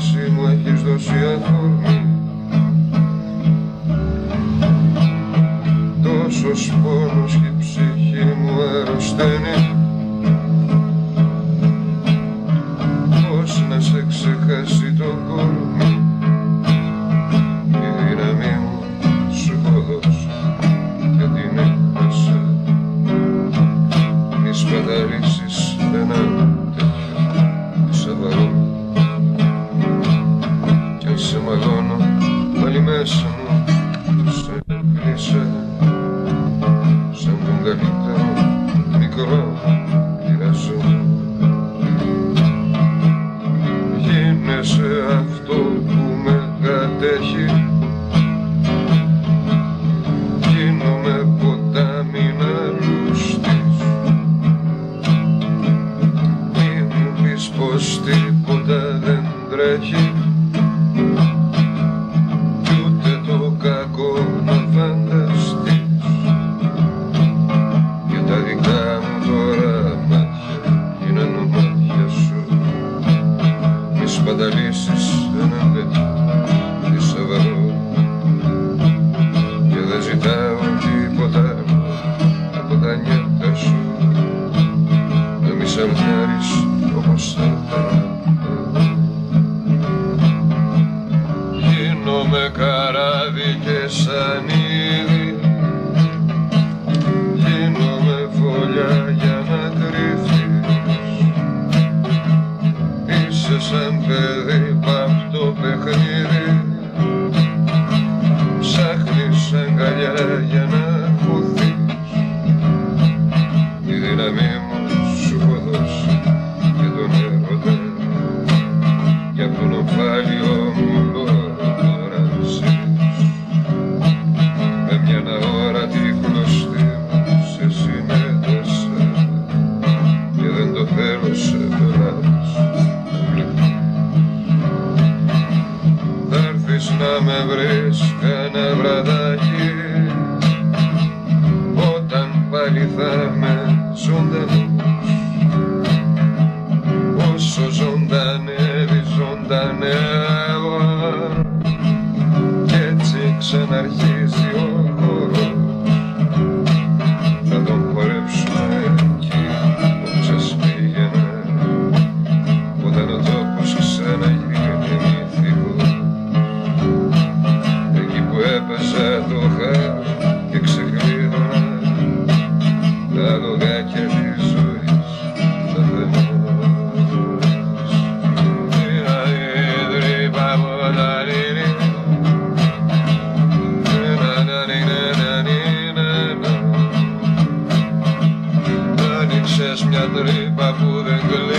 εσύ μου έχεις δώσει αφορμή Τόσος πόνος και η ψυχή μου αρρωσταίνει. Πώς να σε ξεχάσει το κορμί. Η δύναμή μέσα μου σε κλείσα σαν τον καλύτερο μικρό πειραζό Γίνεσαι αυτό που με κατέχει. Γίνομαι ποτάμι να λουστείς Μη μου πεις πως τίποτα δεν τρέχει Μη σπαταλήσεις σαν παιδί π' απ' το παιχνίδι. Ψάχνεις αγκαλιά για να χωθείς Η δύναμή μου σου έχω δώσει και τον έρωτα. Για το νοφάλιο μου να με βρεις κανένα βραδάκι. Όταν πάλι θα με ζωντανός Όσο ζωντανεύει ζωντανεύω Catherine Babu and